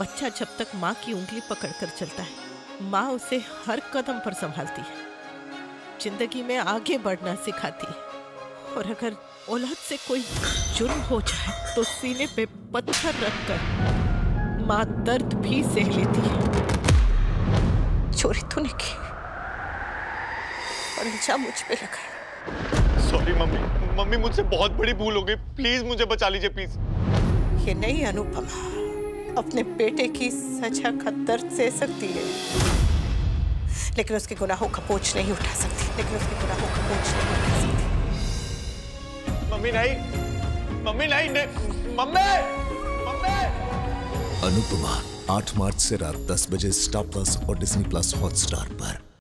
बच्चा जब तक माँ की उंगली पकड़कर चलता है माँ उसे हर कदम पर संभालती है। ज़िंदगी में आगे बढ़ना सिखाती है। और अगर औलाद से कोई जुर्म हो जाए तो सीने पे पत्थर रखकर माँ दर्द भी सह लेती है। चोरी तूने की? और इल्ज़ाम मुझ पे लगा सॉरी मम्मी। मम्मी मुझसे बहुत बड़ी भूल हो गई। प्लीज़ मुझे बचा लीजिए प्लीज़। ये नहीं अनुपमा। अपने बेटे की सजा का दर्द सह सकती है। लेकिन उसके गुनाहों का बोझ नहीं उठा सकती। लेकिन उसके गुनाहों का बोझ नहीं उठा सकती। मम्मी नहीं मम्मी नहीं, नहीं मम्मी मम्मी। अनुपमा 8 मार्च से रात 10 बजे स्टार प्लस और डिज्नी प्लस हॉटस्टार पर।